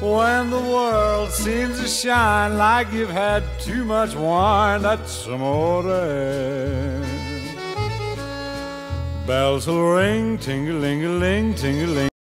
When the world seems to shine like you've had too much wine, that's amore. Bells will ring, ting-a-ling-a-ling, ting-a-ling.